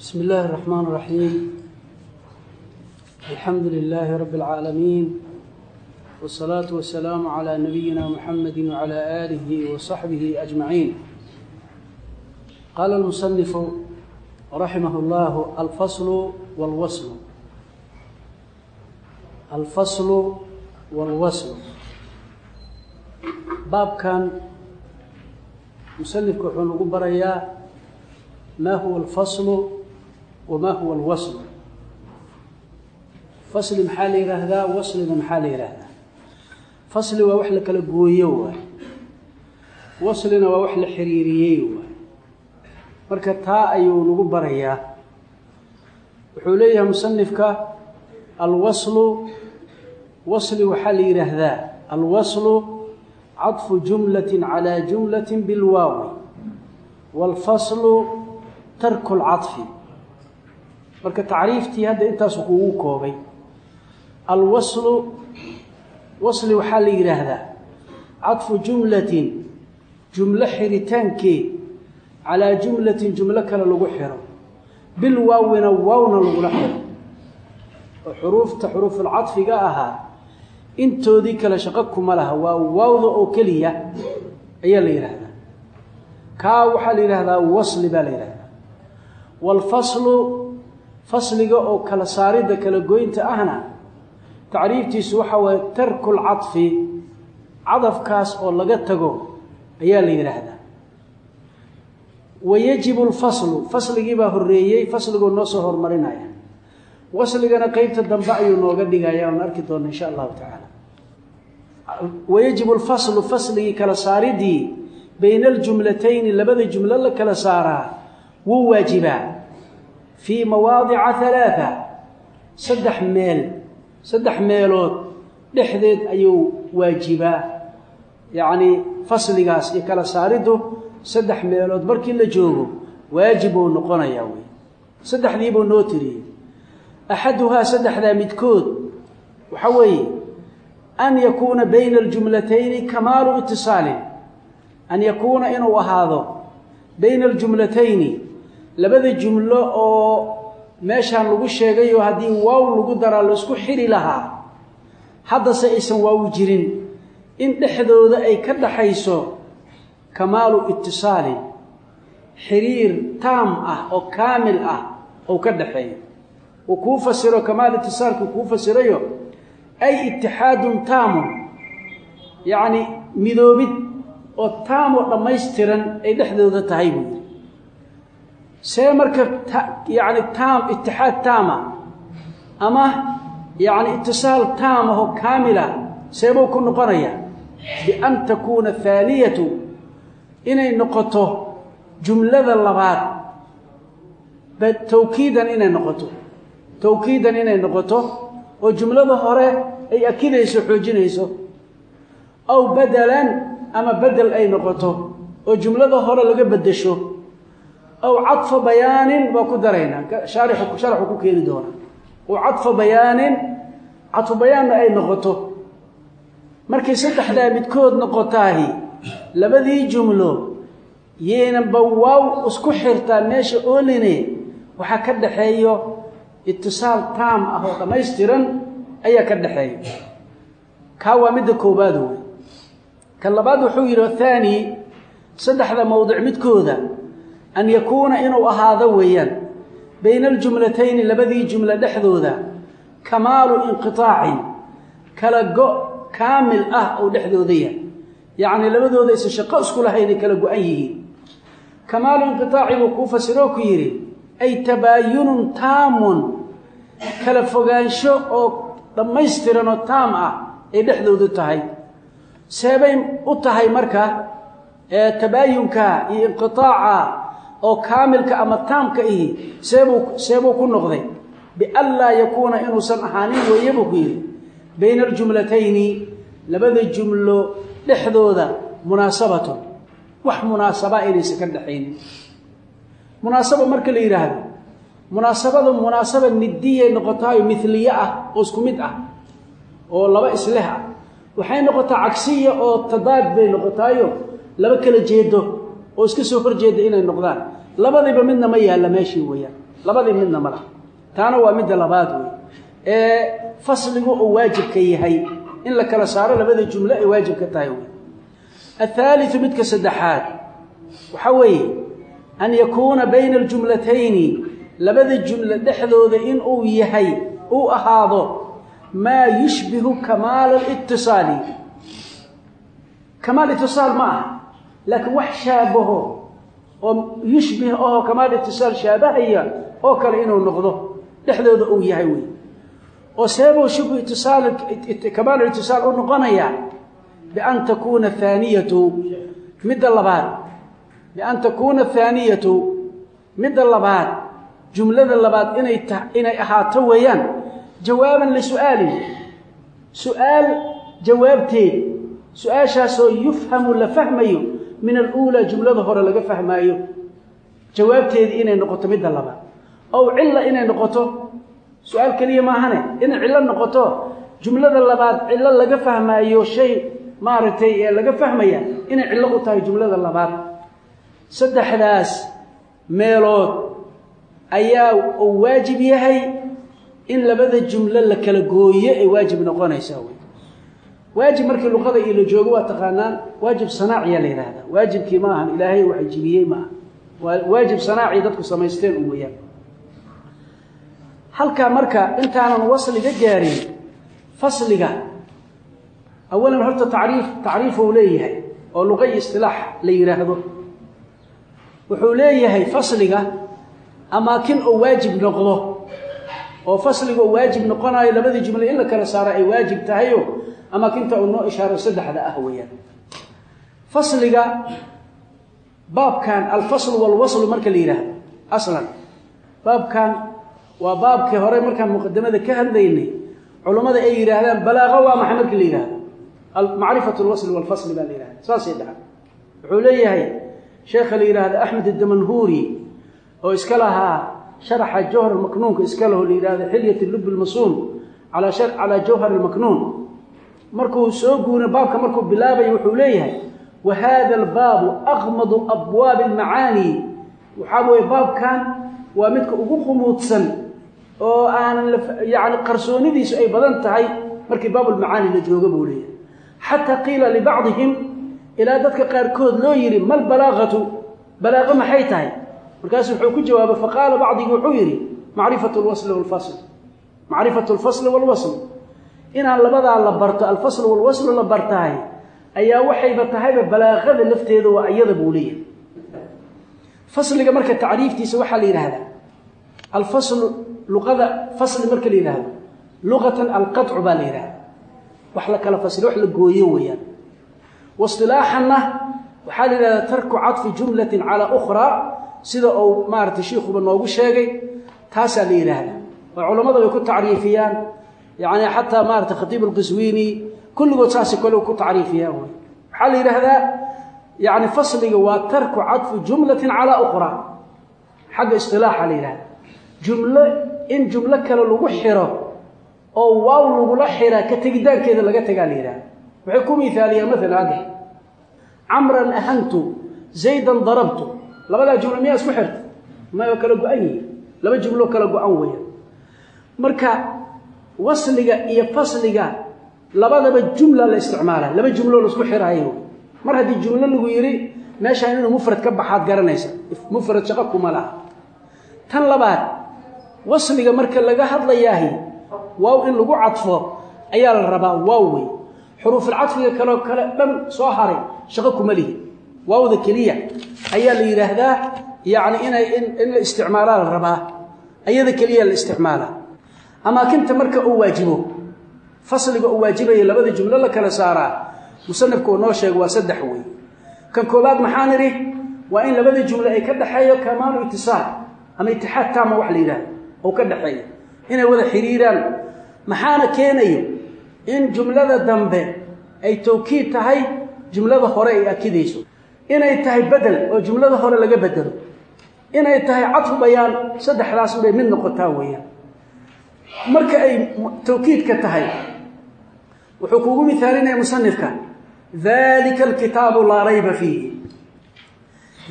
بسم الله الرحمن الرحيم الحمد لله رب العالمين والصلاة والسلام على نبينا محمد وعلى آله وصحبه أجمعين قال المصنف رحمه الله الفصل والوصل الفصل والوصل باب كان musanifku wuxuu nagu barayaa maa huwa alfaslu wamaa huwa alwaslu fasli maxaa la yidhaahdaa waslina maxaa la yidhaahdaa fasli waa wax la kala gooyo waay waslina waa wax la xiriiriyey waay marka taa ayuu nagu barayaa wuxuu leeyahay musanifka alwaslu wasli waxaa la yidhaahdaa alwaslu caطfu jumlaة calى jumlaة biاlwaawi wاlfaslu tarku اlcaطfi marka tacriiftii hadda intaasu kuugu koobay alwaslu wasli waxaa la yidhaahdaa caطfu jumlatin jumlo xiritaankeed calaa jumlatin jumlo kale lagu xiro. Bilwaawina waawna lagula xiro. Oo xuruufta xuruufulcaطfiga ahaa intoodii kale shaqo kuma laha waa waawda oo keliya ayaa la yidhaahdaa. Kaa waxaa la yidhaahdaa wasli baa la yidhahdaa waalfaslu fasliga oo kala saaridda kala goynta ahna tacriiftiisu waxaa waaye tarku lcaطfi cadafkaas oo laga tago ayaa la yidhaahdaa. Wayajibu lfaslu fasligii baa horeeyey fasligoo noo soo hormarinaya. Wasligana qeybta dambe ayuu nooga dhigaya aan arki doona insha allahu tacaala. Wayajibu lfaslu fasligii kala saaridii bayna aljumlatayni labada jumlo la kala saaraa wuu waajibaa في مواضع ثلاثة. سدح ميل سدح ميلوت لحذت أيو واجبة. يعني فصل قاس يكلا ساردو سدح ميلوت بركي اللي واجب نقونا ياوي. سدح ليبو ونوتري أحدها سدح ذا مدكود وحوي أن يكون بين الجملتين كمال اتصال. أن يكون إنه وهذا. بين الجملتين labada jumlo oo meeshaan lagu sheegayo haddii waaw lagu daraa la isku xiri lahaa haddase aysan waawu jirin in dhexdooda ay ka dhaxayso kamaalu itisaalin xiriir taam ah oo kaamil ah oo ka dhaxeeyo. Uu kuu fasiro kamaal itisaalku kuu fasirayo ay itixaadun taamun yacni midoobid oo taamoo dhammaystiran ay dhexdooda tahay buu yidhi سيمركب يعني تام اتحاد تام أما يعني اتصال تام هو كاملا سي بو كن قريا بأن تكون الثانية ان نقطة جملة اللغات. بالتوكيد ان ان نقطة. توكيدا ان ان نقطة. وجملة هو أي أكيد يسوجينيسو أو بدلا أما بدل أي نقطة. وجملة هو لغه بدشو. أو عطف بيان وكدرينا شارح شرح كوكين دونا. وعطف بيان عطف بيان ما أي نقطة. مركي سدح ذا بتكود نقطاه لبدي جملة. ين بواو اسكو حرتا ماشي أوليني. وحا كدخايو اتصال تام أهو ما يستيرن. ايا كدخايو كاوا مد كوبادو. كلا بعد وحو يرو ثاني صدح ذا موضع مد كودا. أن يكون إنو أهادويا بين الجملتين لبذي جملة دحذوذا. كمال انقطاع. كلا كامل أه أو دحذوذيا يعني لبذوذا إسا شقا أسكو لهين كلا أيه. كمال انقطاع وكوفة سروكيري أي تباين تام. كلا فغانشو أو دميسترن تام أه. أي دحذوذ التهي سيبين التهي مركا. إيه تباين كا إيه انقطاع. Oo kaamilka ama taamka ihi seebuu seebuu ku noqday bian laa yakuuna inuusan ahaanin weeye buu ku yidhi bayna aljumlatayni labada jumlo dhexdooda munaasabatun wax munaasaba inaysan ka dhexaynin munaasaba marka la yidhaahdo munaasabada munaasaba nidiyay noqotaayo miliye ah oo isku mid ah oo laba isleh ah waxay noqotaa cagsiya oo tadaad bay noqotaayo laba kala jeedo oo iska soo horjeeda inay noqdaan labadiiba midna ma yaalla meeshii weeyaan labadii midna ma laha taana waa midda labaad wey ee fasligu uu waajibka yahay in la kala saaro labada jumlo ay waajib ka tahay wey athaaliu midka saddexaad waxaa weeye an yakuuna bayna aljumlatayni labada jumlo dhexdooda inuu yahay uu ahaado maa yushbihu kamaala alitisaali kamaal itisaal ma لكن وح شابه. يشبه اوه كما الاتصال شابه هي. أو كان إنه نقضه دخلوده أو يحي وي. أو سيبه شبه اتصال كمال الاتصال أنه نقنيا بأن تكون الثانية مد اللبات بأن تكون الثانية مد اللبات جملة اللبات إني إني احاط ويان. جوابا لسؤال سؤال جوابتي. سؤال شاسو يفهم ولا min aluulaa jumlada hore laga fahmaayo jawaabteedii inay noqoto midda labaad ow cilla inay noqoto su'aal keliya maahane? Inay cillo noqoto jumlada labaad cillo laga fahmaayo shay maaragtay ee laga fahmaya inay cillo u tahay jumlada labaad. Saddexdaas meelood ayaa uu waajib yahay in labada jumlo la kala gooyo ay waajib noqonaysaa wey waajib markii luqada iyo la joogo waa taqaanaan waajib sanaaciya la yidhaahdaa. Waajibkii ma ahan ilaahay waxa jibiyey ma aha waa waajib sanaaci dadku samaysteen u weyaan halkaa marka intaanan wasliga gaarin fasliga awalan horta tacriif tacriifuu leeyahay oo luqa iyo istilaax la yidhaahdo wuxuu leeyahay fasliga amaakin oo waajib noqdo oo fasliga oo waajib noqonayo labadii jumle in la kala saaro ay waajib tahayo amaakinta uu noo ishaaro saddexda ah weeyaan. Fasliga baabkan alfaslu walwaslu marka la yidhaahdo aslan. Baabkan waa baabkii hore markaan muqadamada ka hadlaynay culummada ay yidhaahdaan balaaqa waa maxay markii la yidhahdo macrifat lwasli walfasli baa la yidhahda saasay dhacan wuxuu leeyahay sheekha la yidhaahdo axmed adamanhuuri oo iska lahaa شرح جوهر المكنون كإسكاله إلى حلية اللب المصون على شر على جوهر المكنون. مركو سوقون باب كمركو بلابة يوحوليها وهذا الباب أغمض أبواب المعاني. وحابوا باب كان ومتك أقوخ موتسن أو آن يعني قرصوني ذي سؤال بدن تعي مركي باب المعاني اللي جوجبوا حتى قيل لبعضهم إلى ذاتك قاركود لو يري ما البلاغة؟ بلاغة ما حيتها مركز وحوك جواب فقال بعض يقول معرفة الوصل والفصل. معرفة الفصل والوصل. إن الله بدأ الله برت الفصل والوصل الله برتاعي أي وحي برتاعي ببلاغ هذا النفط هذا وأيده بولية فصل اللي جمرك التعريف دي سواح لي هذا الفصل لغة فصل مرك لي هذا لغة القطع بالي هذا وحلك الفصل وحل الجويويا واصطلاحا وحال إذا ترك عطف جملة على أخرى. Sida uu maaragtay shiikuba noogu sheegay taasaa la yidhaahdaa oo culammada way ku tacriifiyaan yani xataa maarata khatiib alqiswiini kulligood saasi kale ku tacriifiyaan wy waxaa la yidhaahdaa yani fasliga waa tarku cadfi jumlatin calaa ukhraa xagga isilaaxa la yidhahda jumlo in jumlo kale lagu xiro oo waaw lagula xiraa ka tegitaankeeda laga tegaa la yidhahda waxay ku miaaliyaan maalan hadda camran ahantu zaydan darabtu labadaa jumlo miyaa isku xirta ma kala go-an yihin laba jumlo kala go-an weeyaan marka wasliga iyo fasliga labadaba jumla la isticmaala laba jumlo laisku xiraayo mar haddii jumlo lagu yidhi meeshaan inuu mufrad ka baxaad garanaysa mufrad shaqo kuma laha tan labaad wasliga marka laga hadlayaahi waaw in lagu cadfo ayaa la rabaa waaw wey xuruufulcadfiga kaleo kale dhan soo haray shaqo kuma lihi waawda keliya ayaa la yidhaahdaa yacni inay in la isticmaalaa la rabaa ayada keliya la isticmaalaa amaakinta marka uu waajibo fasliga uu waajibaya labada jumlo la kala saaraa musanifku uu noo sheego waa saddex wey kan koobaad maxaan idhi waa in labada jumlo ay ka dhaxeeyo kamaalu itisaal ama itixaad taama wax la yidhahdo ou ka dhaxeeyo inay wada xiriiraan maxaana keenayo in jumlada dambe ay tawkiid tahay jumlada hore ay akidayso إنه يتهي بدل وجملة هورا لقى بدل. إنه يتهي عطف بيان سد حلاس بي من نقطها مرك أي توكيد كتهي وحكومة مثالين يا مصنف كان ذلك الكتاب لا ريب فيه.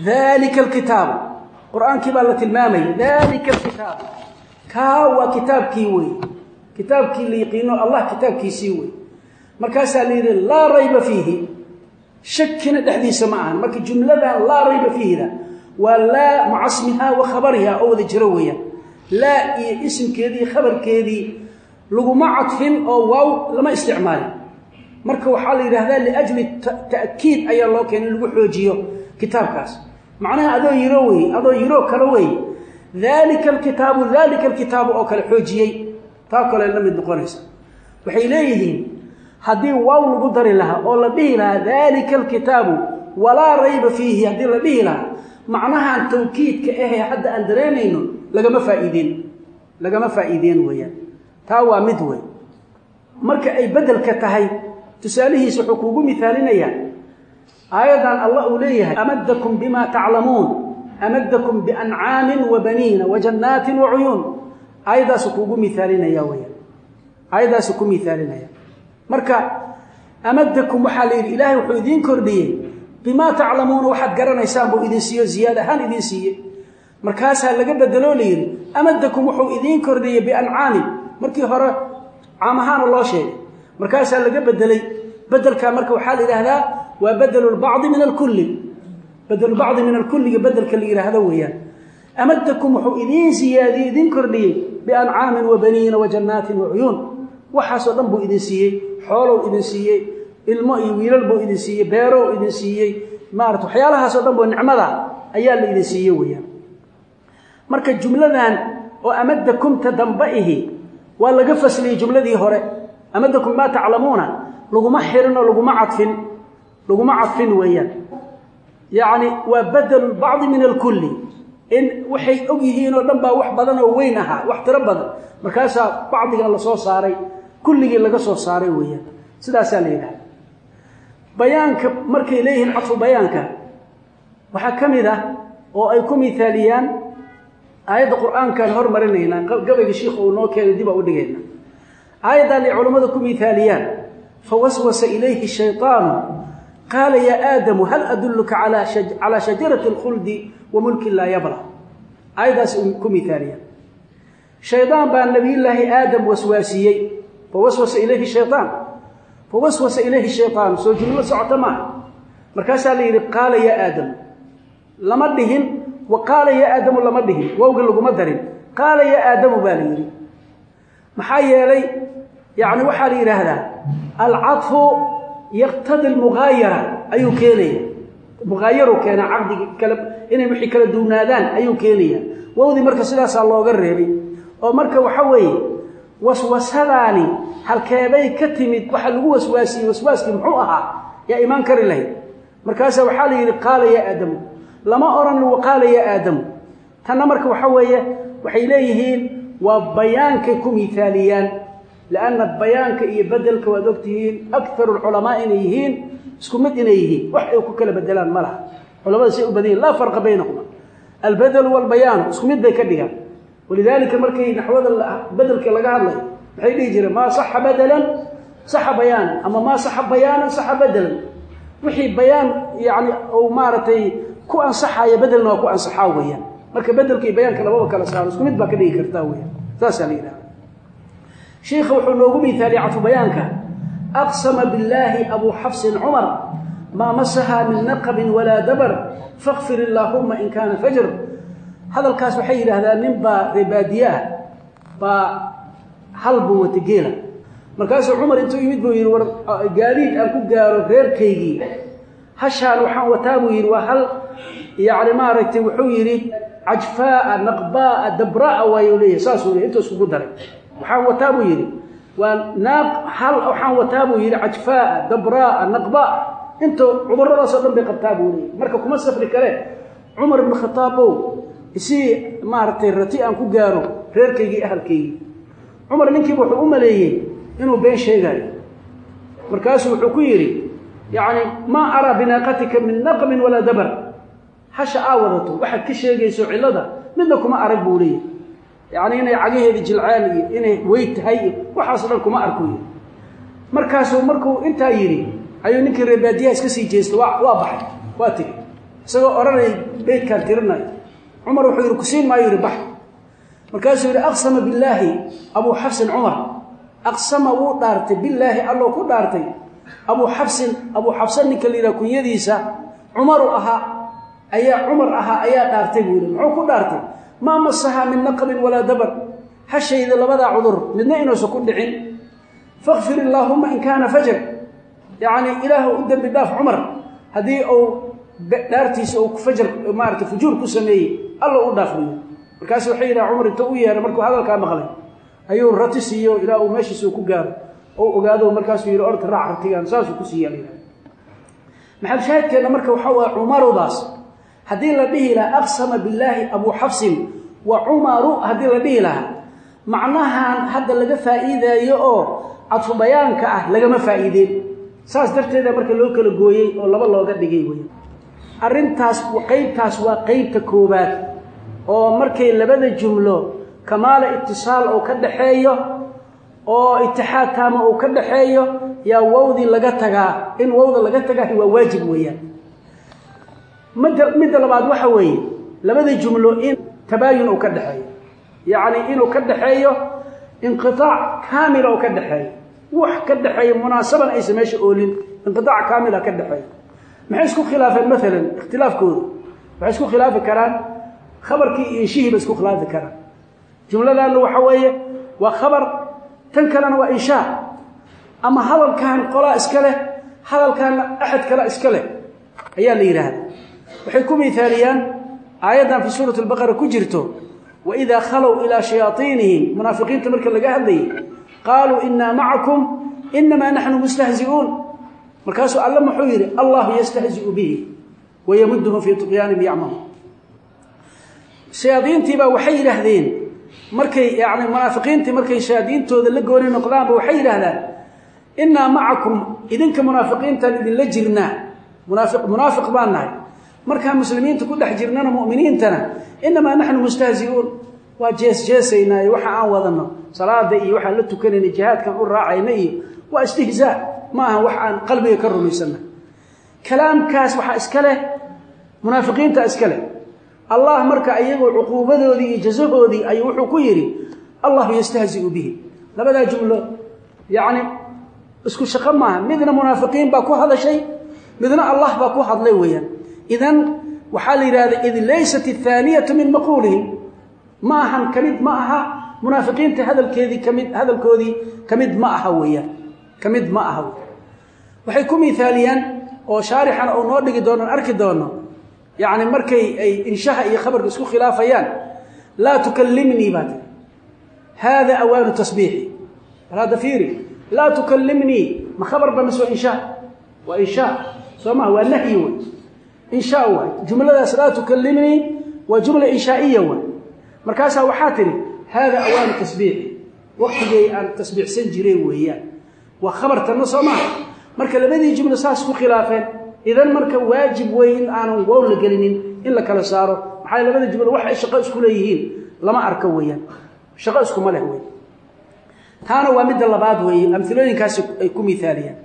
ذلك الكتاب. قرآن كبالة المامي ذلك الكتاب. كاوا كتاب كيوي كتاب كي اللي يقينه الله كتاب كي سيوي. مركز لا ريب فيه. شكنا دحدي سماعان ما كجملها لا ريب فيها ولا مع اسمها وخبرها أو ذجرويه لا اسم كذي خبر كذي. لو ما عطفن أو واو لما استعمال. مركا وحال يرهدا لأجل تأكيد أي الله كان لو خوجيو كتاب كاس. معناها أدو يروي أدو يرو كروي. ذلك الكتاب ذلك الكتاب أو كالحوجيي. تاكل لم يدقونيس وحيليهين. هذه واو نقدر لها ولا بينا ذلك الكتاب ولا ريب فيه هذه لبينا معناها التوكيد كاه حد اندرينين لقى فائدين لقى فائدين ويا تاوا مدوي مرك اي بدل كتهي تساليه سحقوق مثالين يا أيضا الله اوليها امدكم بما تعلمون امدكم بانعام وبنين وجنات وعيون أيضا سحقوق مثالين يا ويا أيضا سحقوق مثالين يا marka amadakum waxaa la yidhi ilaahay wuxuu idiin kordhiyey bimaa taclamuuna waxaad garanaysaan buu idin siiyo ziyaad ahaan idin siiye markaasaa laga bedeloo la yidhi amadakum wuxuu idiin kordhiyey biancaamin markii hore caam ahaana loo sheegay markaasaa laga bedelay bedelkaa marka waxaa la yidhaahdaa waa bedelu lbacdi min alkulli bedelubacdi min alkulliga bedelka la yidhaahdo weeyaan amadakum wuxuu idiin siyaadiyey idiin kordhiyey biancaamin wa baniina wa jannaatin wa cuyuun waxaasoo dhan buu idin siiyey xoolow idin siiyey ilmo iyo wiilal buu idin siiyey beerow idin siiyey maarata waxyaalahaasoo dhan boo nicmada ayaa la idin siiye weeyaan marka jumladan oo amadakumta dambe ihi waa laga fasliyey jumladii hore amadakum maa taclamuuna laguma xirin oo laguma cadfin laguma cadfin weeyaan yacni waa badelu bacdi min alkulli in waxay og yihiin oo dhan baa wax badan oo weyn ahaa wax tiro badan markaasaa bacdigan lasoo saaray kulligii laga soo saaray weeyaan. Sidaasaa la yidhahda bayaanka markay leeyihiin cadfu bayaanka waxaa ka mid ah oo ay ku mithaaliyaan aayadda qur'aankaan hormarinaynaa gabayga shiikha uu noo keenay dib aa u dhigayna aayaddan ay culammada ku mithaaliyaan fawaswasa ilayhi shayطaanu qaala yaa aadamu hal adulluka calaa shajarati اlkhuldi wa mulkin laa yabla aayaddaas ku mithaaliyaan shaydaan baa nabiyullaahi aadam waswaasiyey فوسوس إليه الشيطان. فوسوس إليه الشيطان. سوجل وسع تمام مركز عليه قال يا آدم لمدهن وقال يا آدم لمدهن وقال لكم مدرين قال يا آدم بالي محايا لي يعني وحالي هذا. العطف يقتضي المغايرة. أي كيلي مغايره كان عقد كلب إن محي كلب دون أذان. أي كيلي وودي مركز سلاس الله وقرر لي أو waswasadaani halkeebay ka timid waxa lagu waswaasiyey waswaaskii muxuu ahaa yaa imaan kari lahayd markaasaa waxaa la yidhi qaala yaa aadamu lama odhan wa qaala yaa aadamu tanna marka waxa weeye waxay leeyihiin waa bayaankay ku mithaaliyaan lianna bayaanka iyo bedelka waad ogtihiin akaru lculamaa inay yihiin isku mid inay yihiin wax ay ku kala bedelaan ma laha culamada say u badan yihin laa farqa baynahuma albedelu walbayaanu isku mid bay ka dhigaan ولذلك مركي نحو بدل كي لقاعد لي بحيث يجري ما صح بدلا صح بيانا. أما ما صح بيانا صح بدلا. وحي بيان يعني أو مارتي كوان أنصحها يا بدل ما كو أنصحها ويا يعني. مركي بدل كي بيان كلا بابا كلا سالس كمد باك لي ويا تاسع يعني. لينا شيخ وحلو قمي ثالي عفو بيانك. أقسم بالله أبو حفص عمر ما مسها من نقب ولا دبر فاغفر اللهم إن كان فجر. Hadalkaas waxay yidhaahdaan nin baa reebaadiye ah baa hal buu wata geela. Markaasuu cumar intuu yimid buu yidhi war gaadiid aan ku gaaro reerkaygii. Hashaan waxaan wataa buu yidhi. Waa hal yacni maaragtay wuxuu yidhi cajfaa'a naqbaa'a dabraa waayuu leeyahay. Saasuu leeyahy intuu iskugu daray. Waxaan wataa buu yidhi. Waa naaq hal waxaan wataa buu yidhi. Cajfaa'a dabraa'a naqbaa intuu cudurradaasoo dhan bay qabtaa buu leeyahy marka kuma safri kare cumar ibnu khataabbow isii maaragtay rati aan ku gaaro reerkaygii ahalkaygii cumar ninkiiba wuxuu u maleeyey inuu been sheegaayo markaasuu wuxuu ku yidhi yacni maa araa binaaqatika min naqbin walaa dabar hasha aa wadato waxaad ka sheegayso cillada midna kuma arag buu leeyahy yacni inay cagaheeda jilcaan iyo inay weyd tahay iyo waxaaso dhan kuma arkuyo markaasuu markuu intaa yidhi ayuu ninkii reebaadiyaha iska sii jeestay waa waa baxay waa tigi isagoo odhanay beydkaan tirinayo عمر وحير كسين ما يربح مركاز يقول أقسم بالله أبو حفص عمر أقسم ودارت بالله الله كدارت أبو حفص أبو حفص نك اللي لك يديس عمر أها أي عمر أها أي دارت يقول معه كدارت ما مسها من نقل ولا دبر حشى إذا لبدا عذر من إنه سكون دعين فاغفر اللهم إن كان فجر يعني إله أدن بالداف عمر هذه أو dhaartiisa uu fajar maarata fujuur ku sameeyey alla u dhaafriyo markaasu waxay yidhaha cumar inta u yeehay markuu hadalkaa maqlay ayuu rati siiyo ilaa uu meeshiisa ku gaaro. Oo ogaado markaasuu yidhi orta raac ratigaan saasuu ku siiyaa la maxal shaahidkeenna marka waxaa waaya cumarudaas haddii la dhihi lahaa aqsama billaahi abuu xabsin wa cumaru haddii la dhihi lahaa macnahan hadda laga faa'iidaayo oo cadfu bayaanka ah lagama faa'iideen saas darteeda marka loo kala gooyey oo laba looga dhigay wey arrintaas qeybtaas waa qeybta koowaad oo markay labada jumlo kamaala itisaal oo ka dhaxeeyo oo itixaad taama uu ka dhaxeeyo yaa wowdii laga tagaa. In wowda laga tagaa waa waajib weeyaan. Midda midda labaad waxa weeye labada jumlo in tabaayun uu ka dhexeeyo yacni inuu ka dhaxeeyo inqiaac kaamila oo ka dhexeeyo wax ka dhexeeya munaasaban aysa meesha oolin inqiaac kaamila ka dhexeeyo محيسكو خلافين مثلا اختلاف كود. محيسكو خلاف كران خبر كي بس بسكو خلاف كران. جملة لا لو حوية وخبر تنكران وإنشاء أما هذا كان قراء إسكله هذا كان أحد قراء إسكله هي اللي يرهد وحكومي ثانيا آيات في سورة البقرة كجرته وإذا خلوا إلى شياطينهم منافقين تمرك اللقاء قالوا إنا معكم إنما نحن مستهزئون. Markaasuu alle muxuu yidhi allahu yastahzi'u bihi wayamuduhum fii tuqyaanihim yacmahuun shayaadiintiibaa waxay yidhaahdeen markay yani munaafiqiintii markay shayaadiintooda la gooni noqdaanba waxay yidhaahdaan innaa macakum idinka munaafiqiintaan idinla jirnaa munaafiq munaafiq baan nahay markaan muslimiinta ku dhex jirnana mu'miniintana innamaa naxnu mustahzi'uun waa jees jeesaynaayo waxa aan wadanno salaada iyo waxaan la tukanayna jihaadkan u raacayna iyo waa istihzaa ما هو وحان قلبي يكرم يسمى. كلام كاس وحا اسكله منافقين تا اسكله الله مركا ايغو عقوبته دي جزاؤه اي و خو الله يستهزئ به. لبدا جملة يعني اسكو شقه ما مدنا منافقين باكو هذا شيء مدنا الله باكو هذا لي ويان. اذا وحال يراد إذ ليست الثانية من مقولهم. ما هم كمد ماها منافقين هذا الكيدي كمد هذا الكودي كمد ماها ويان. Ka mid ma aha waxay ku miaaliyaan oo shaarixan uu noo dhigi doono arki doono yacni markay ay inshaha iyo khabarka isku khilaafayaan laa tukallimnii baa tiri haada awaanu tasbiixi bal hadda fiiri laa tukallimnii ma khabar ba mise waa inshaa waa inshaa soo maha waa nahyi wey inshaa waay jumladaas laa tukallimnii waa jumla inshaa'iya waay markaasaa waxaa tidhi haada awaanu tasbiixi waktigay aan tasbiixsan jiray weeyaan وخبر وخبرتنا صماء مركا لبدي جمنا ساس وخلافين إذا مركا واجب وين؟ أنا وقول لقلنين. إلا كالسارو محايا لبدي جمنا واحد شقا اسكو ليهين. لما أركو ويان شقا اسكو ماله وين؟ تانا وامد الله بعد ويان أمثلوني كاسي كمثاليا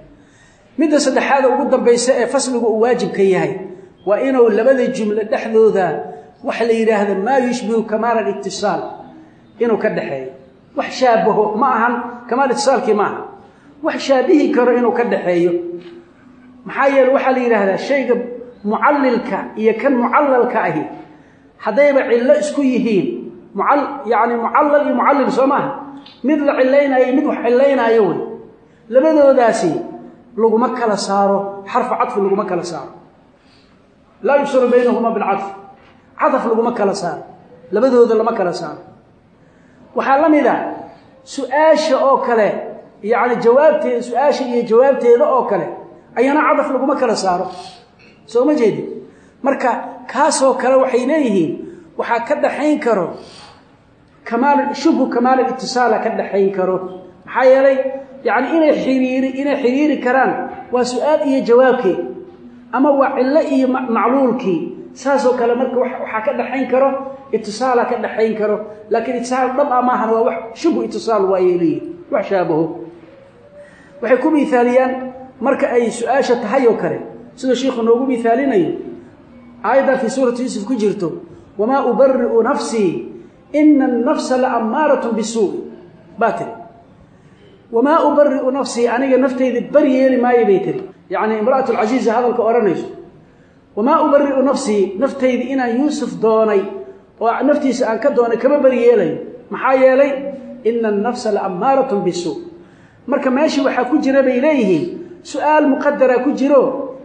مدى سد هذا وقدم بيساء فصل واجب كيهي وإنه لبدي جمنا دحذو ذا. وحل إلى هذا ما يشبه كمال الاتصال. إنه كدحي. وحشابه معهم كمال اتصال معهم yeele waxaa la yidhaahdaa shayga mucallilka iyo kan mucallalka ahi haddayba cillo isku yihiin mucal yacni mucallal iyo mucallil soo maaha mid la cillaynaayo mid wax cillaynaayo wey labadoodaasi laguma kala saaro xarfu cadfi laguma kala saaro laa yufsalu baynahuma bilcadf cadaf laguma kala saaro labadooda lama kala saaro waxaa la mid a su-aasha oo kale yacni jawaabteeda su'aasha iyo jawaabteeda oo kale ayana cadaf laguma kala saaro. Soo ma jeedin marka kaasoo kale waxay leeyihiin waxaa ka dhaxayn karo kamaal shubhu kamaal itisaala ka dhaxayn karo. Maxaa yeelay yacni inay xiriiri inay xiriiri karaan waa su'aal iyo jawaabkii ama waa cillo iyo macluulkii saasoo kale marka waxaa ka dhaxayn karo itisaala ka dhaxayn karo. Laakiin itisaal dhab a maahan waa wax shubhu itisaal waayay leeyihiin wax shaabaho waxay ku miaaliyaan marka ay su-aasha tahay oo kale siduu shiikhu noogu miaalinayo aayaddan fii suurati yuusuf ku jirto wamaa ubari'u nafsii ina annafsa la ammaaratun bisuu'i baa tiri wamaa ubari'u nafsii aniga naftayda bari yeeli maayo bay tiri yacni imra'at alcasiiza hadalka odhanayso wamaa ubari'u nafsii naftayda inaan yuusuf doonay oo naftiisa aan ka doonay kama bari yeelayo maxaa yeelay ina annafsa la ammaaratun bisuu marka meeshii waxaa ku jira bay leeyihiin su-aal muqadara ku jiro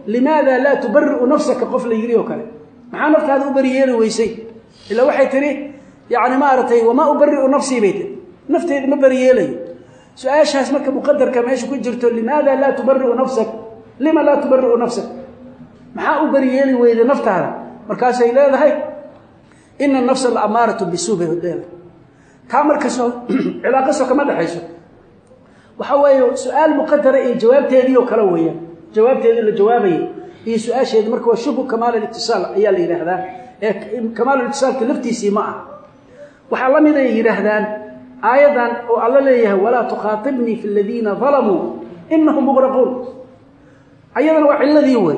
limaada laa tubari'u nafsaka qof la yidhi oo kale maxaa naftaada u bari yeeli weysay ilaa waxay tihi yani maaragtay wamaa ubari'u nafsii bay tiri nafteyda ma bari yeelayo su-aashaas marka muqadarka meesha ku jirto limaada laa tubari'u nafsak lima laa tubari'u nafsak maxaa u bari yeeli weyda naftaada markaasay leedahay ina nafsa la ammaaratu bisuu bay leedahay taa markasoo cilaaqasoo kama dhexayso waxa weeye su-aal muqadara iyo jawaabteedii oo kale weeyaan jawaabteedii la jawaabayay iyo su-aasheedi marka waa shubhu kamaal alitisaal ayaa la yidhaahdaa ee kamaal itiصaalka laftiisii ma ah waxaa la mid ay yidhaahdaan aayaddan oo alla leeyahay walaa tukhaatibnii fi aladiina dalamuu inahum muqraquun ayadana waa ciladii wey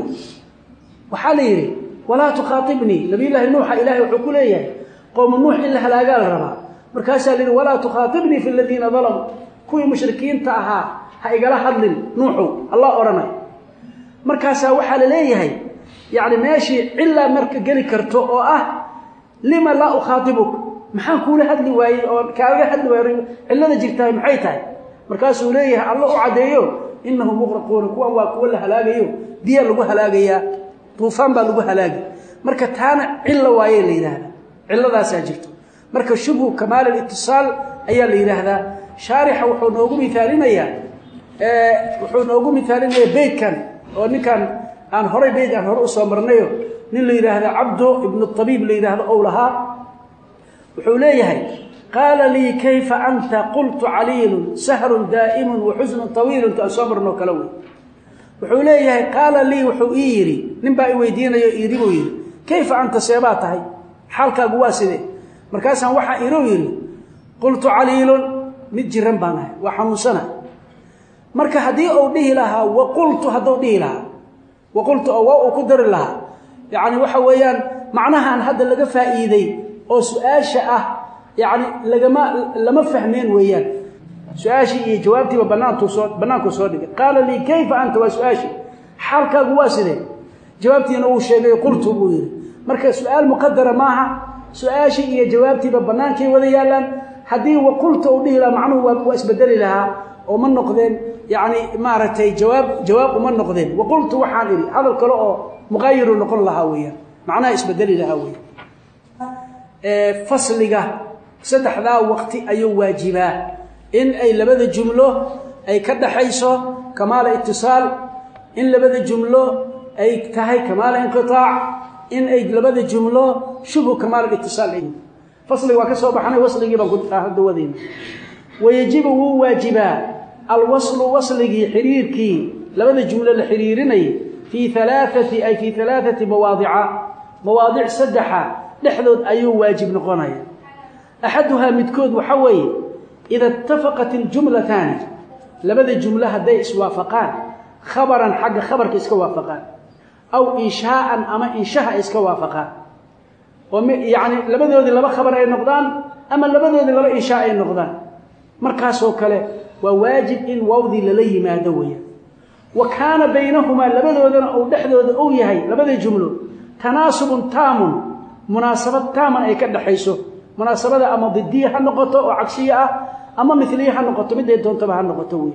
waxaa la yidhi walaa tukhaatibnii nabiyullaahi nuuxa ilaahay wuxuu ku leeyahay qowma nuux in la halaagaa la rabaa markaasaa la yidhi walaa tukhaatibnii fi aladiina dalamuu كوي مشركين تاها هايقالا حضلين نوحو الله أرانا مركاسا وحال ليهي يعني ماشي إلا مركا قلي كرتو أو أه لما لا أخاطبك محان كولي حدلي واي أو كاوية حدلي واي رمي إلا نجلتاي محيطاي مركاسا ولي الله أعديو إنه مغرقون كوا واكوا اللي هلاقيو دي اللي هو هلاقي طوفان بقى اللي هو هلاقي مركا تانا إلا واي اللي إلا ذا ساجلتو مركا شبه كمال الاتصال أي اللي هذا شارح وحنوغو مثالينيا آه، وحنوغو مثالينيا بيت كان وان كان عن هوري بيت عن هوري أسامرنيو من اللي يرهد عبده ابن الطبيب اللي هذا أولها. وحوليه قال لي كيف أنت؟ قلت عليل سهر دائم وحزن طويل تأسامرنو كلوه وحوليه قال لي وحويري نبا إويدين يريبو يري كيف أنت سيباتهي؟ حالك قواسي دي مركزا قلت عليل mid jiran baan ahay waa xanuunsana marka haddii uu dhihi lahaa waqultu hadduu dhihi lahaa waqultu oo waa uu ku dari lahaa yacni waxa weeyaan macnahan hadda laga faa'iiday oo su-aasha ah yacni lagama lama fahmeen weeyaan su-aashii iyo jawaabtiiba banaantuu soo bannaankuu soo dhigay qaala lii kayfa anta waa su-aashii xaalkaagu waa sidee jawaabtiina sheegay qultu buu yidhi marka su-aal muqadara maaha su-aashii iyo jawaabtiiba bannaankay wada yaallaan haddii waqulta uu dhihi lahaa macnuhu waa isbedeli lahaa oo ma noqdeen yacni maaragtay jawaab jawaab uma noqdeen waqultu waxaan idhi hadal kale oo muqayiru noqon lahaa weeyaan macnaha isbedeli lahaa weeyaan fasliga saddexdaa waqti ayuu waajibaa in ay labada jumlo ay ka dhaxayso kamaala itisaal in labada jumlo ay tahay kamaala inqiaac in ay labada jumlo shubhu kamaal itisaal ay fasliga waa ka soo baxnay wasligii baan ku hadda wadayna wayajibu wuu waajibaa. Alwaslu wasligii xiriirkii labada jumlo la xiriirinayay fii alaaati ay fii alaaati mawaadica. Mawaadic saddexa dhexdood ayuu waajib noqonaya. Axaduhaa midkood waxa weeye ida itafaqat iljumlataani labada jumlo hadday iswaafaqaan khabaran xagga khabarka iska waafaqaan aw inshaaan ama inshaha iska waafaqaan يعني لبدودي لبا خبر أي نقدان أما لبدودي لبا إنشاء أي نقدان. مركز وكله وواجب إن وودي للي ما دويا وكان بينهما لبدودي أو دحدودي أو يهي لبدودي جملة تناسب تام مناسبة تام أي كد حيث مناسبة أما ضدية النقطة أو عكسية أما مثلية النقطة بدي أن تنتبه النقطة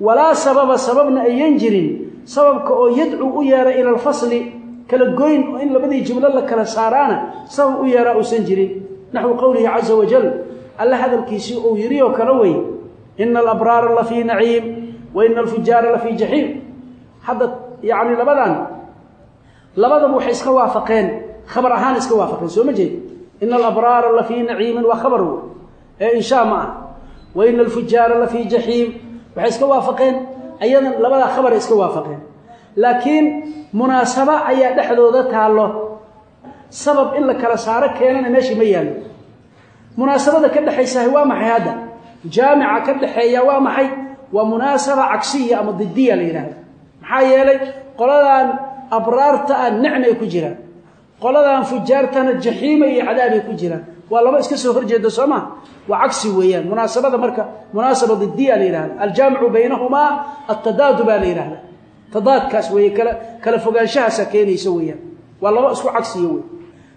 ولا سبب سببنا أن ينجر سببك أو يدعو إلى الفصل kala goyn oo in labadii jumlo la kala saaraana sabab u yeeraa uusan jirin naxwu qowlihi caza wajal alla hadalkiisii uu yidhi oo kale wey ina alabraara la fii naciim wa ina alfujaara la fii jaxiim hadda yacni labadan labadaba waxay iska waafaqeen khabar ahaan iska waafaqeen soo ma jeed ina alabraara la fii naciimin waa khabar wey ee inshaa ma ah wa ina alfujaara la fii jaxiim waxay iska waafaqeen ayadan labadaa khabar iska waafaqeen laakiin munaasabo ayaa dhexdooda taallo. Sabab in la kala saaro keenana meeshii ma yaallo. Munaasabada ka dhexaysahay waa maxay hadda? Jaamica ka dhexeeya waa maxay? Waa munaasaba cagsiya ama didiya la yidhaahda maxaa yeelay qoladan abraarta ah nicmay ku jiraan. Qoladan fujaartana jaxiima iyo cadaabay ku jiraan. Waa laba iska soo horjeeda soo maa waa cagsi weeyaan. Munaasabada marka munaasaba didiya la yidhahda aljaamicu baynahumaa atadaadu baa la yidhahda tadaadkaas weeye kala kala fogaanshahaasa keenaysa weeyaan. Waa laba isku cagsiya wey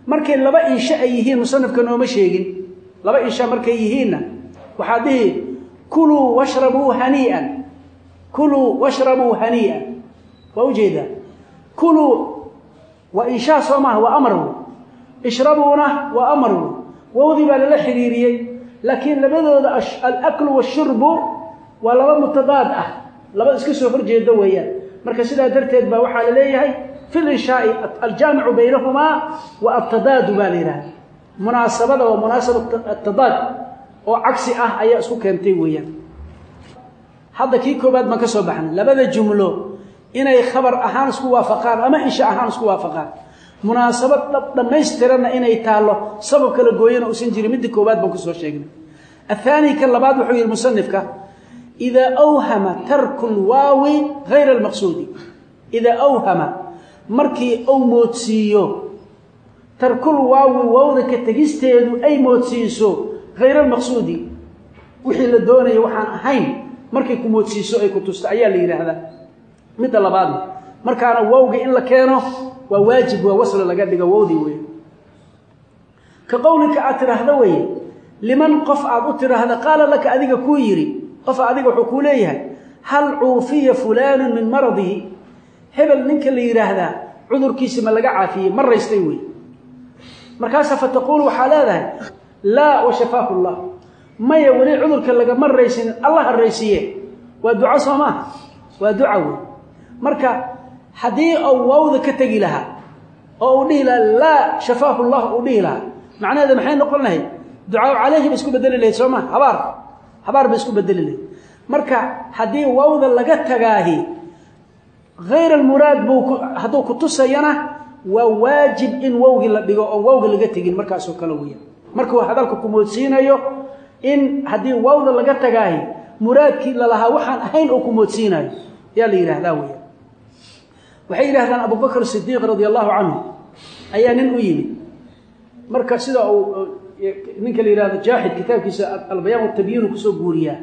markay laba insha ay yihiin musanifka nooma sheegin. Laba insha markay yihiinna waxaa dhihi kuluu washrabuu hanii'an. Kuluu washrabuu hanii'an. Waa u jeedaa kuluu waa inshaa soo maaha waa amar wey ishrabuuna waa amar wey wowdii baa lala xiriiriyey laakiin labadooda alaklu washurbu waa laba mutadaad ah. Laba iska soo horjeeda weeyaan marka sidaa darteed baa waxaa la leeyahay fi linshaai aljaamicu baynahumaa wa atadaadu baa la yidhahda munaasabada waa munaasaba atadaad oo cagsi ah ayaa isku keentay weeyaan. Hadda kii koobaad baan ka soo baxnay labada jumlo inay khabar ahaan isku waafaqaan ama insha ahaan isku waafaqaan. Munaasabad dhammaystiranna inay taallo sabab kala gooyana uusan jirin midda koowaad baan ku soo sheegnay. Athaani labaad wuxuu yihi musanifka إذا أوهم ترك الواو غير المقصود. إذا أوهم مركي أو موتسيو. ترك الواو وودك تجستيد أي موتسيسو غير المقصود. وحي لدونا يوحان أهين مركي كموتسيسو أي كتستعيا لي هذا. مثل بعض. مركي أنا ووغي إلا كانو وواجب ووصل لقد قوودي وي. كقولك أترى هذا وي. لمن قف أبو هذا قال لك أذيك كويري. قف أذيك وحكوليها هل عوفي فلان من مرضه؟ هبل منك اللي يراه ذا عذر كيس ملقع فيه مرة يستوي مركاسة فتقول وحالا لا وشفاه الله. ما يولي عذرك اللقاء مرة يسين الله الرئيسية ودعا صماء. ودعا مركا حدي أو ووذ كتقي لها. أو نيلا لا شفاه الله أو نيلا معنى هذا حين نقول دعاء عليه بس كو بدل الله يسوما حبار بيسكو بدللي مركا حدي واودا لغا تغاهي غير المراد بو هادو كتسينا وواجب إن ووغي لبيغ أو ووغي لغا تيغين مركا سو كلا ويا. مركا هادالكو كومودسينايو إن حدي واودا لغا تغاهي مراد كي لالها وحان أهين أو كومودسيناي يا ليره دا ويا. وحي يرهدان أبو بكر الصديق رضي الله عنه. أيا نن ويمي مركا سيده أو ninka la yihahdo jaaxid kitaabkiisa albayaan watabyiinu ku soo guuriyaa.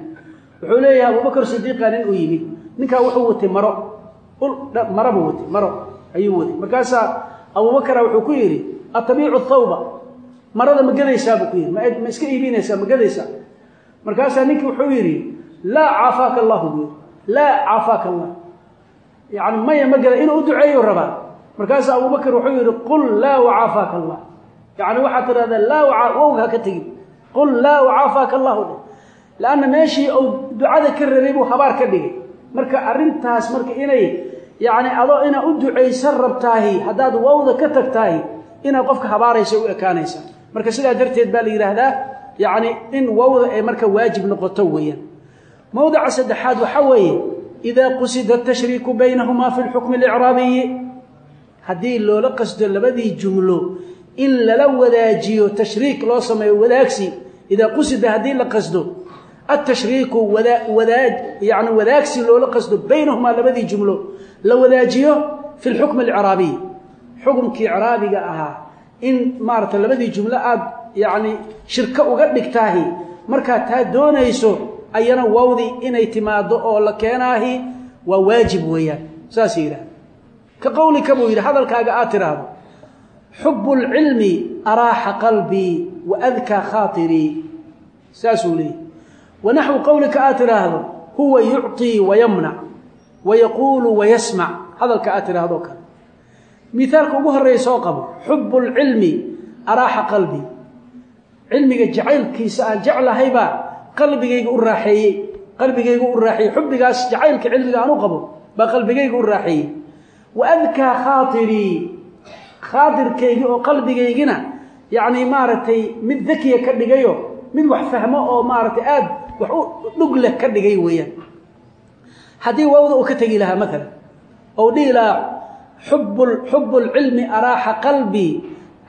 Wuxuu leeyahay abubakr sidiiqa nin u yimid. Ninkaa wuxuu watay maro. Maro buu watay maro. Ayuu watay markaasaa abubakra wuxuu ku yidhi atabiicu thawba. Marada ma gadaysaa buu ku yidhi. Ma iska iibinaysaa ma gadaysaa markaasaa ninkii wuxuu yidhi laa caafaaka allahu buu yidhi. Laa caafaaka allah yani maya ma gada inuu u duceeyu rabaa. Markaasaa abubakr wuxuu yidhi qul laa wacaafaaka allah yani waxaad tidhahdaa laa wowga ha ka tegin. Qul laa wacaafaaka allahu dhe lanna meeshii uu ducada ka rabay buu habaar ka dhigay. Marka arrintaas marka inay yani adoo inaa u ducaysan rabtaahi haddaad wowda ka tagtaahi inaad qofka habaaraysa u ekaanaysa. Marka sidaa darteed baa la yidhaahdaa yani in wowda ay marka waajib noqoto weeyaan. Mowdica saddexaad waxaa weeye idaa qusida atashriiku baynahumaa fi lxukmi alicraabiyi haddii loola qasdo إلا إن للوذاجي تشريك لو سمي وذاكسي إذا قصد هذه لقصده. التشريك وذاك يعني وذاكسي لو لقصده. بينهما لبذي جملة. لو لوذاجي في الحكم العرابي حكم كي عرابي أها. إن مارت لبذي جملة يعني شركة وقبك تاهي. مركا تا دون أينا ووذي إن اعتماد أولا كيناهي وواجب ويا. ساسيرا. كقولك أبو هذا الكاق آتر حب العلم أراح قلبي وأذكى خاطري. ساسولي. ونحو قولك آتر هذا. هو يعطي ويمنع ويقول ويسمع. هذا الكآتر هذا كان مثال قبوه الرئيس حب العلم أراح قلبي. علمك جعل كيساء جعل هيبا. قلبك يقول راحي. قلبك يقول راحي. حبك جعلك علمك أنو قبو. بقلبك يقول راحي. وأذكى خاطري. خاطر كيجي أو قلب يجينا يعني مارتي من ذكي كده جيو من وح فهمه أو مارتي أب وح نقول لك كده جيو ويا. هذه ووضع كتجي لها مثلا أو دي لا حب الحب العلم أراح قلبي.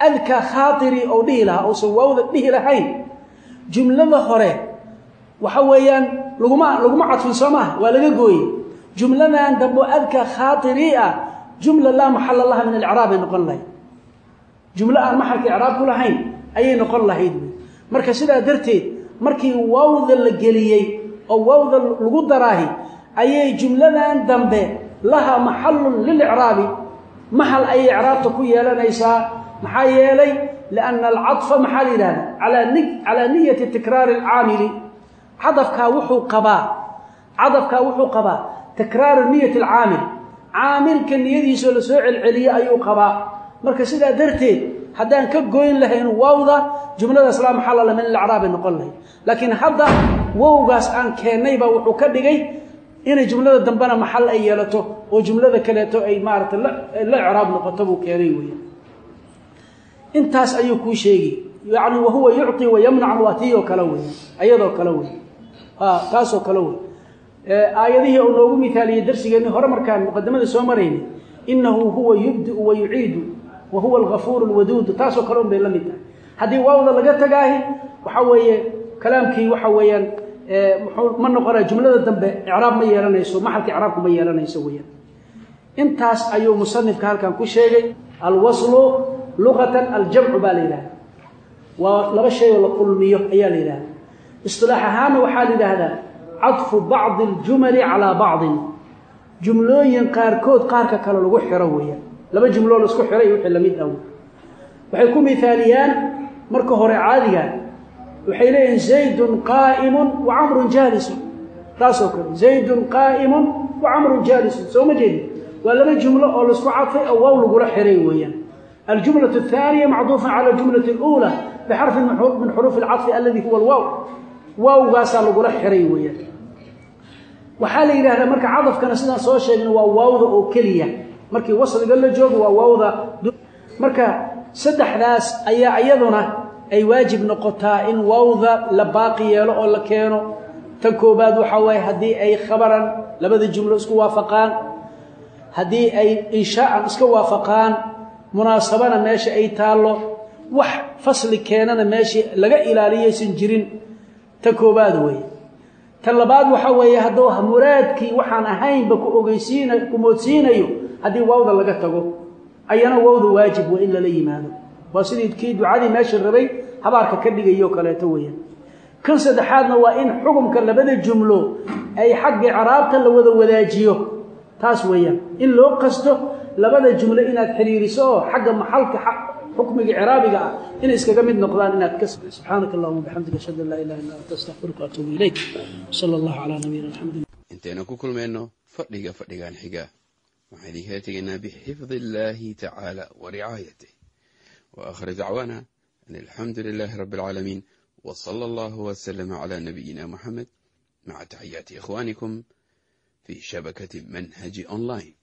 أذكى خاطري أو دي لا أو سو ووضع دي لهين جملة أخرى وحويا لقمة لقمة عطف سماه ولا جوي جملة عند أذكى خاطري جملة لا محل لها من الإعراب نقول لها جملة لا محل الإعراب كلها هين. أي نقول لها هيد مركا سيدا درتي مركا ووض اللقلي أو ووض القد راهي أي جملة دمبي لها محل للإعراب. محل أي إعراب تكوية لنيسا محايا لي لأن العطف محل لها على, على نية التكرار العامل. حضف كاوحو قبا عضف كاوحو قبا تكرار نية العامل. عاملك نيدي سو لسوع العليا أيو قبا. مركز سيدا درتي حدا أن كجوين لهن ووضة جملة السلام حلال من العرب نقول له لكن هذا ووجس أن كني بو حكبي إن جملة دمبنا محل أيالته وجملة كلاته أي مارة لا لا عرب نقطبو كريوي أنت هس أيو كوشيجي يعني وهو يعطي ويمنع الوثيق كلوي أيضا كلوي. ها تاسو كلوي. آياته أو نوغو مثالي درسي أنه رمركان مقدمة سوامرين إنه هو يبدأ ويعيد وهو الغفور الودود. تاسو كلام بين لمدة هذه واو ذا قاهي وحوية كلام كي وحوية آه، من نقرى جملة الدنب إعراب ما يرانا يسو ما حالك إعراب ما يرانا يسويا إن تاس أيو مصنف كهالكان كل شيء. الوصل لغة الجمع بالإله ولغا شيء ولا قلمي أيا لله اصطلاح هانا وحالي هذا. عطف بعض الجمل على بعض. جملين قاركود قارك كلو لو خيرويا لما جملو لو اسكو خيري وخي لميد أو waxay ku mithaliyan marka hore caadiga waxay leeyeen زيد قائم وعمر جالس. راسك زيد قائم وعمر جالس. سومجين ولا جملة أو لو اسكو عطف أو واو لو خيري الجملة الثانية معطوفة على الجملة الأولى بحرف من حروف العطف الذي هو الواو. واو غاسا لو خيري ويا. Waxaa la yidhahdaa marka cadafkana sidaan soo sheegna waa waawda oo keliya. Markii wasliga la joogo waa waawda. Marka saddexdaas ayaa iyaduna ay waajib noqotaa in waawda la baaqi yeelo oo la keeno. Tan koobaad waxaa waaye haddii ay khabaran labada jumlo isku waafaqaan haddii ay inshaaan iska waafaqaan munaasabana meesha ay taallo wax fasli keenana meeshii laga ilaaliyaysan jirin. Tan koobaad weeye tan labaad waxaa weeye hadduu muraadkii waxaan ahaynba ku ogeysiina ku moodsiinayo haddii waawda laga tago ayana waawda waajib waa in lala yimaado. Waa sidii kii ducadii meesha rabay habaarka ka dhigayo kaleeto weeyaan. Kan saddexaadna waa in xukumka labada jumlo ay xagga icraabta la wada wadaajiyo. Taas weeyaan. In loo qasto labada jumlo inaad xiriiriso oo xagga maxalka xukmiga ciraabiga ah inay iskaga mid noqdaan inaad ka subxaanaka allahuma bixamdika ashhadu an laa ilaha illa anta astaqfiruka waatuubu ilayk. Sala allahu calaa nabiyina maxamedin intaynu ku kulmayno fadhiga fadhigan xiga. Waxaan idinkala tegaynaa bixifdi illaahi tacaala wa ricaayatih wa dacwaana an alxamdu lilaahi rabbi alcaalamiin sala allahu wasalama calaa nabiyina muxamed maca taxiyaati ikhwaanikum fi shabakati manhaji online